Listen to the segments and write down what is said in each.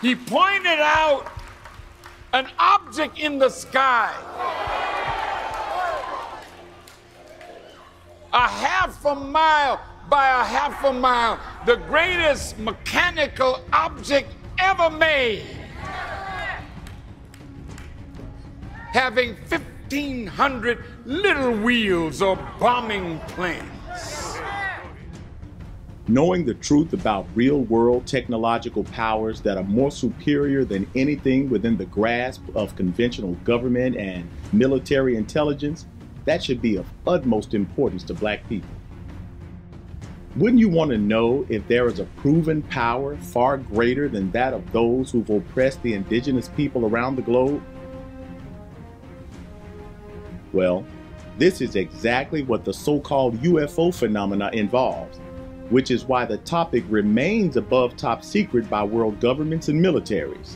he pointed out an object in the sky. A half a mile by a half a mile, the greatest mechanical object ever made. Having 1,500 little wheels or bombing planes. Knowing the truth about real world technological powers that are more superior than anything within the grasp of conventional government and military intelligence, that should be of utmost importance to black people. Wouldn't you want to know if there is a proven power far greater than that of those who've oppressed the indigenous people around the globe? Well, this is exactly what the so called UFO phenomena involves, which is why the topic remains above top secret by world governments and militaries.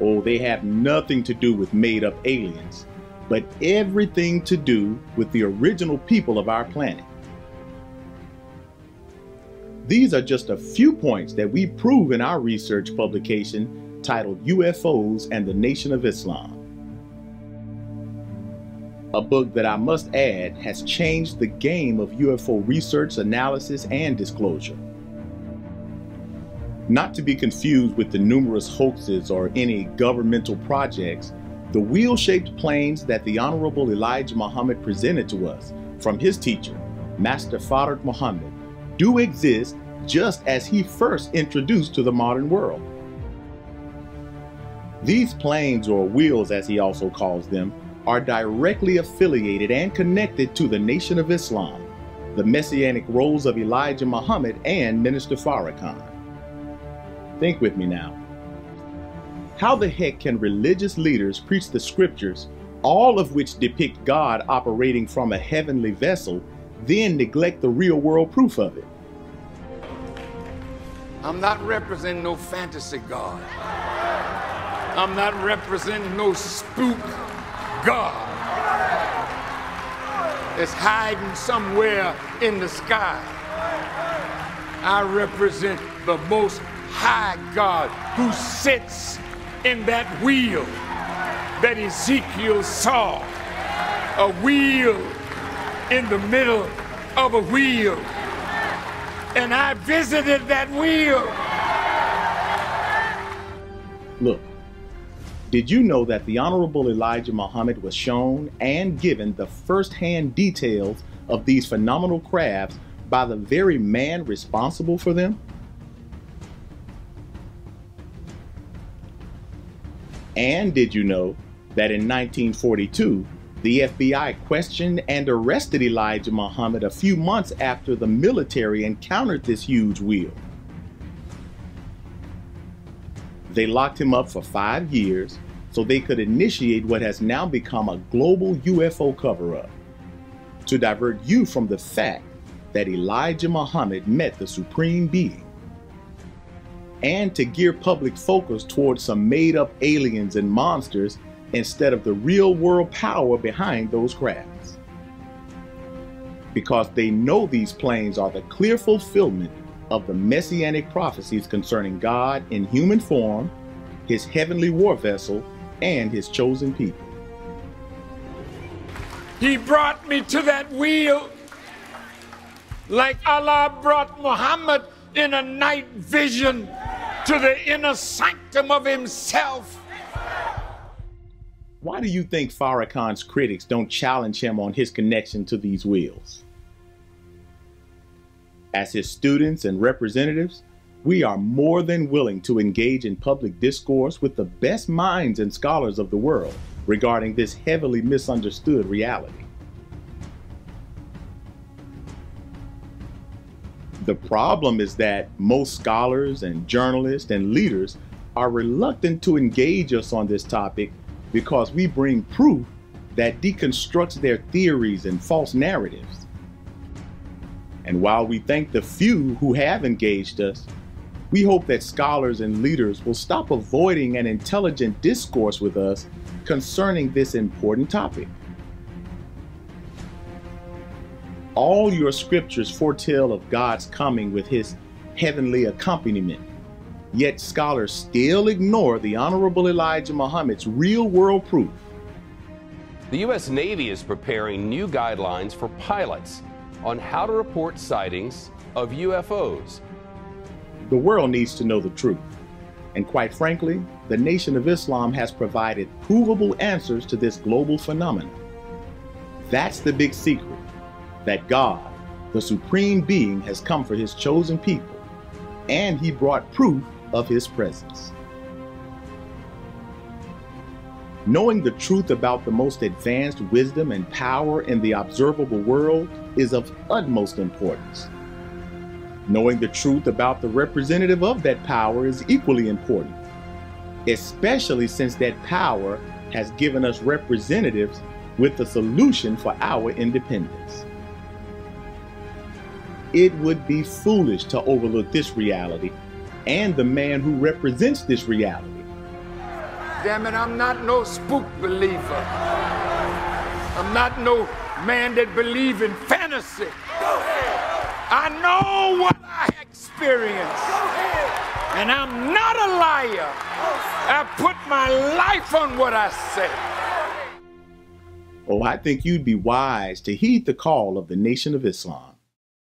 Oh, they have nothing to do with made up aliens, but everything to do with the original people of our planet. These are just a few points that we prove in our research publication titled UFOs and the Nation of Islam. A book that I must add has changed the game of UFO research, analysis, and disclosure. Not to be confused with the numerous hoaxes or any governmental projects, the wheel shaped planes that the Honorable Elijah Muhammad presented to us from his teacher, Master Fard Muhammad, do exist just as he first introduced to the modern world. These planes, or wheels as he also calls them, are directly affiliated and connected to the Nation of Islam, the messianic roles of Elijah Muhammad and Minister Farrakhan. Think with me now. How the heck can religious leaders preach the scriptures, all of which depict God operating from a heavenly vessel, then neglect the real world proof of it? I'm not representing no fantasy God. I'm not representing no spook God is hiding somewhere in the sky. I represent the most high God who sits in that wheel that Ezekiel saw. A wheel in the middle of a wheel and I visited that wheel. Look, did you know that the Honorable Elijah Muhammad was shown and given the first-hand details of these phenomenal crafts by the very man responsible for them? And did you know that in 1942, the FBI questioned and arrested Elijah Muhammad a few months after the military encountered this huge wheel. They locked him up for five years so they could initiate what has now become a global UFO cover up to divert you from the fact that Elijah Muhammad met the Supreme Being and to gear public focus towards some made up aliens and monsters instead of the real world power behind those crafts. Because they know these planes are the clear fulfillment of the messianic prophecies concerning God in human form, his heavenly war vessel, and his chosen people. He brought me to that wheel like Allah brought Muhammad in a night vision to the inner sanctum of himself why do you think Farrakhan's critics don't challenge him on his connection to these wheels? As his students and representatives, we are more than willing to engage in public discourse with the best minds and scholars of the world regarding this heavily misunderstood reality. The problem is that most scholars and journalists and leaders are reluctant to engage us on this topic because we bring proof that deconstructs their theories and false narratives. And while we thank the few who have engaged us, we hope that scholars and leaders will stop avoiding an intelligent discourse with us concerning this important topic. All your scriptures foretell of God's coming with his heavenly accompaniment, Yet scholars still ignore the Honorable Elijah Muhammad's real world proof. The U.S. Navy is preparing new guidelines for pilots on how to report sightings of UFOs. The world needs to know the truth. And quite frankly, the Nation of Islam has provided provable answers to this global phenomenon. That's the big secret that God, the Supreme Being, has come for His chosen people, and He brought proof of His presence. Knowing the truth about the most advanced wisdom and power in the observable world is of utmost importance. Knowing the truth about the representative of that power is equally important, especially since that power has given us representatives with the solution for our independence. It would be foolish to overlook this reality and the man who represents this reality. Damn it, I'm not no spook believer. I'm not no man that believe in fantasy. I know what I experienced. And I'm not a liar. I put my life on what I say. Oh, I think you'd be wise to heed the call of the Nation of Islam.